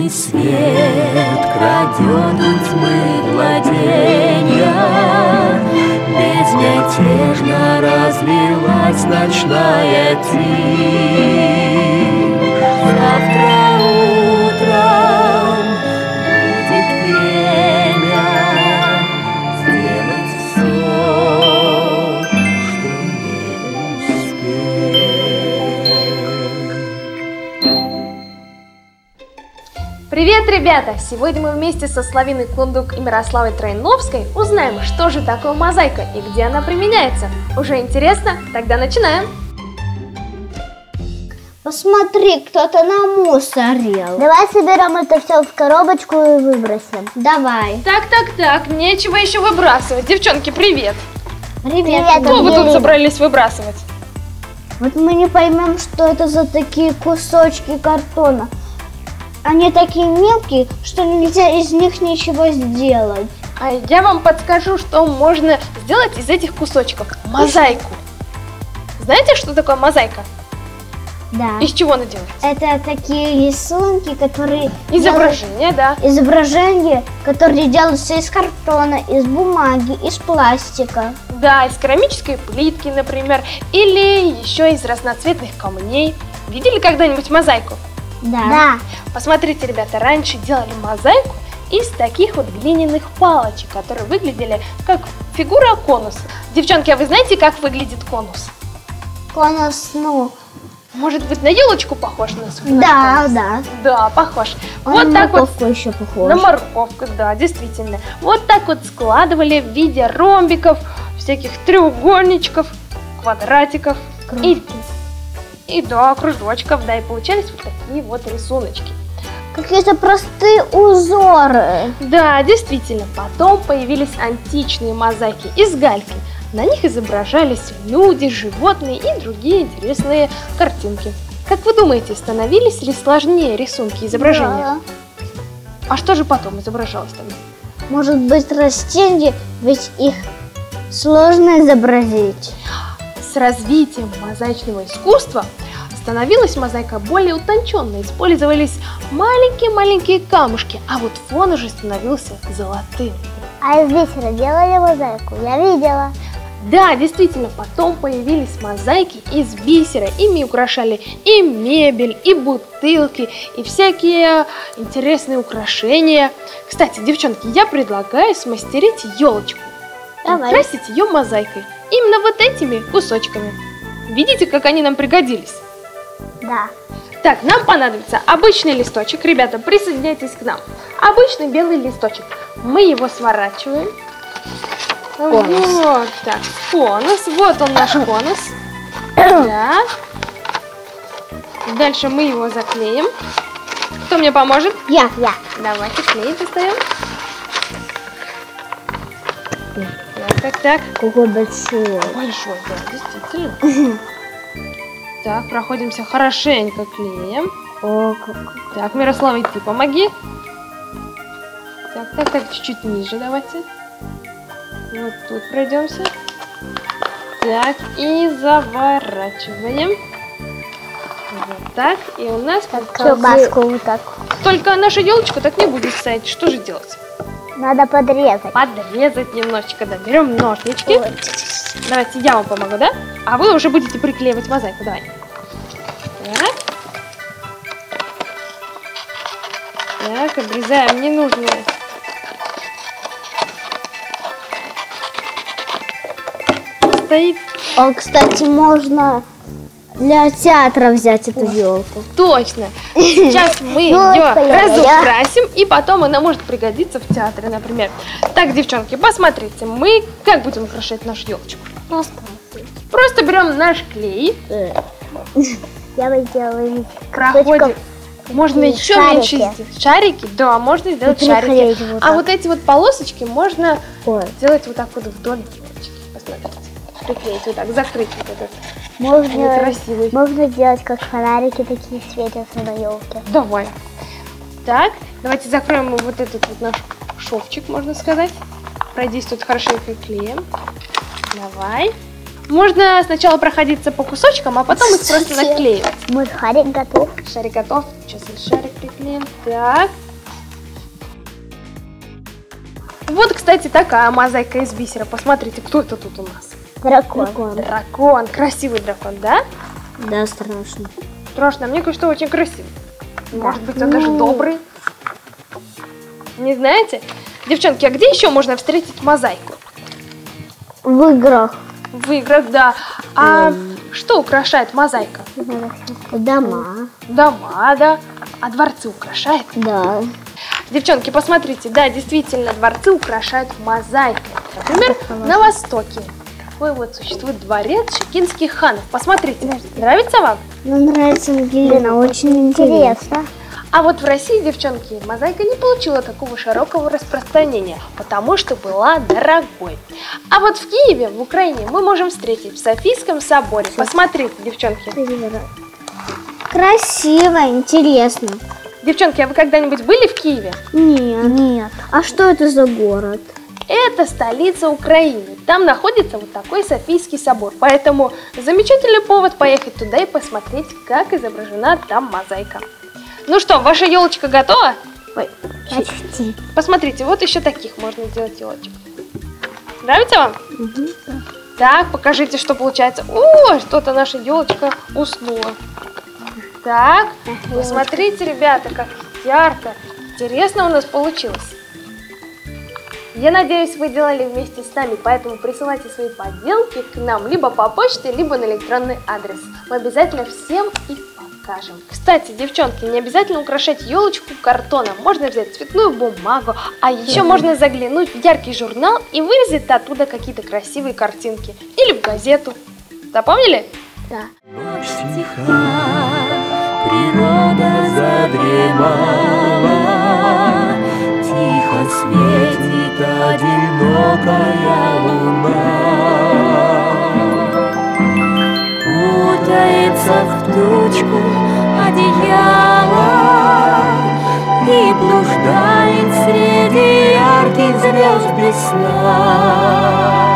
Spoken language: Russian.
Лунный свет крадет у тьмы владения. Безмятежно разлилась ночная тень Привет, ребята! Сегодня мы вместе со Славиной Кундук и Мирославой Троиновской узнаем, что же такое мозаика и где она применяется. Уже интересно? Тогда начинаем! Посмотри, кто-то намусорил. Давай соберем это все в коробочку и выбросим. Давай. Так, так, так, нечего еще выбрасывать. Девчонки, привет! Привет. Привет, Что вы тут собрались выбрасывать? Вот мы не поймем, что это за такие кусочки картона. Они такие мелкие, что нельзя из них ничего сделать. А я вам подскажу, что можно сделать из этих кусочков. Мозаику. Знаете, что такое мозаика? Да. Из чего она делается? Это такие рисунки, которые... Изображение, да. делают- Изображения, которые делаются из картона, из бумаги, из пластика. Да, из керамической плитки, например, или еще из разноцветных камней. Видели когда-нибудь мозаику? Да. Да. Посмотрите, ребята, раньше делали мозаику из таких вот глиняных палочек, которые выглядели как фигура конуса. Девчонки, а вы знаете, как выглядит конус? Конус, ну, Может быть, на елочку похож на свой да, конус? да. Да, похож. Он вот на так вот морковку еще похож. На морковку, да, действительно. Вот так вот складывали в виде ромбиков, всяких треугольничков, квадратиков и, и да, кружочков, да, и получались вот такие вот рисуночки. Какие-то простые узоры. Да, действительно, потом появились античные мозаики из гальки. На них изображались люди, животные и другие интересные картинки. Как вы думаете, становились ли сложнее рисунки изображения? Да. А что же потом изображалось тогда? Может быть, растения, ведь их сложно изобразить. С развитием мозаичного искусства становилась мозаика более утонченной, использовались маленькие-маленькие камушки, а вот фон уже становился золотым. А из бисера делали мозаику? Я видела. Да, действительно, потом появились мозаики из бисера. Ими украшали и мебель, и бутылки, и всякие интересные украшения. Кстати, девчонки, я предлагаю смастерить елочку. Давай. Украсить ее мозаикой. Именно вот этими кусочками. Видите, как они нам пригодились? Да. Так, нам понадобится обычный листочек. Ребята, присоединяйтесь к нам. Обычный белый листочек. Мы его сворачиваем. Конус. Вот так, конус. Вот он наш конус. Так. Дальше мы его заклеим. Кто мне поможет? Я, я. Давайте клей достаем. Так, так, так. Какой большой. Большой, да, действительно. Так, проходимся хорошенько клеем. О, как. Так, Мирослава, и ты помоги. Так, так, так, чуть-чуть ниже давайте. Вот тут пройдемся. Так, и заворачиваем. Вот так. И у нас Колбаску вот так. только наша елочка так не будет стоять. Что же делать? Надо подрезать. Подрезать немножечко, да. Берем ножнички. Давайте я вам помогу, да? А вы уже будете приклеивать мозаику. Давай. Так. Так, обрезаем ненужные. Стоит О, кстати, можно для театра взять эту елку. точно. Сейчас мы ее Ёлка я. разукрасим, и потом она может пригодиться в театре, например. Так, девчонки, посмотрите, мы как будем украшать нашу елочку? Просто. Просто берем наш клей, Я бы из проходим. Можно такие еще шарики. меньше сделать. Шарики? Да, можно сделать И шарики. вот а вот эти вот полосочки можно Ой. сделать вот так вот вдоль елочки. Посмотрите. Приклеить вот так, закрыть вот этот Можно, некрасивый. можно сделать как фонарики такие светятся на елке. Давай. Так, давайте закроем вот этот вот наш шовчик, можно сказать. Пройдись тут хорошенько клеем. Давай. Можно сначала проходиться по кусочкам, а потом их просто наклеивать. Мой шарик готов. Шарик готов. Сейчас шарик приклеим. Так. Вот, кстати, такая мозаика из бисера. Посмотрите, кто это тут у нас? Дракон. Дракон. Красивый дракон, да? Да, страшно. Страшно. Мне кажется, очень красивый. Может быть, он даже добрый. Не знаете? Девчонки, а где еще можно встретить мозаику? В играх. В играх, да. А что украшает мозаика? Дома. Дома, да. А дворцы украшает? Да. Девчонки, посмотрите, да, действительно, дворцы украшают мозаикой. Например, на Востоке. Такой вот существует дворец шекинских ханов. Посмотрите, нравится вам? Мне нравится Ангелина, очень. Интересно. А вот в России, девчонки, мозаика не получила такого широкого распространения, потому что была дорогой. А вот в Киеве, в Украине, мы можем встретить в Софийском соборе. Посмотрите, девчонки. Красиво, интересно. Девчонки, а вы когда-нибудь были в Киеве? Нет. Нет. А что это за город? Это столица Украины. Там находится вот такой Софийский собор. Поэтому замечательный повод поехать туда и посмотреть, как изображена там мозаика. Ну что, ваша елочка готова? Ой, Почти. посмотрите, вот еще таких можно сделать елочек. Нравится вам? Так, покажите, что получается. О, что-то наша елочка уснула. Так, вы смотрите, ребята, как ярко. Интересно у нас получилось. Я надеюсь, вы делали вместе с нами, поэтому присылайте свои поделки к нам либо по почте, либо на электронный адрес. Мы обязательно всем их покажем. Кстати, девчонки, не обязательно украшать елочку картоном. Можно взять цветную бумагу, а еще можно заглянуть в яркий журнал и вырезать оттуда какие-то красивые картинки. Или в газету. Запомнили? Да. Ночь тиха, природа задремала, Тихо светит одинокая луна. Кутается в тучку одеяла И блуждает среди ярких звезд без сна.